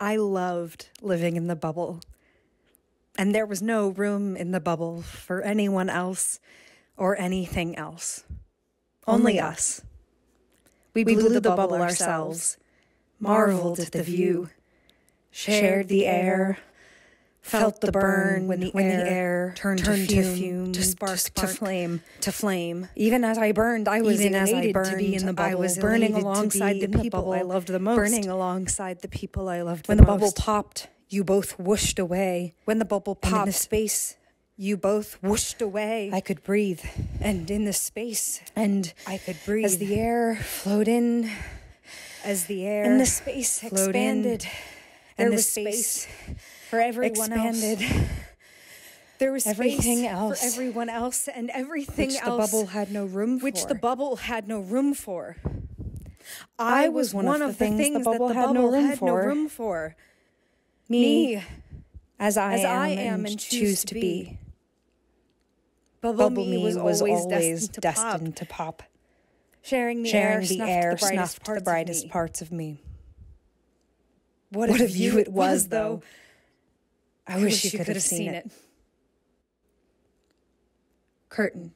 I loved living in the bubble. And there was no room in the bubble for anyone else or anything else. Only us. We blew, the, bubble, ourselves, marveled at the view, shared the air, felt the burn when the, air, turned, to fume, to spark, to, flame, to flame. Even as I burned, I was Even as I elated to be in the bubble. I was burning alongside the in the people I loved the most. burning alongside the people I loved when the the bubble popped, you both whooshed away. when the bubble And in popped, the space, you both whooshed away. I could breathe, and in the space, and I could breathe as the air flowed in, as the air and the space flowed in, expanded, and the space space for everyone expanded. else. There was Everything space else, for everyone else, and everything which the else, bubble had no room for. which the bubble had no room for. I was one of the things the bubble that the had no bubble room had for. no room for. me, Me, as I, as am, I and am and choose to be. Bubble, Bubble me was, was always, always destined, to, destined pop. to pop. Sharing the Sharing air, the snuffed air the brightest snuffed parts the brightest of me. parts of me. What, What a view it was, though. I, I wish you could have seen it. Curtain.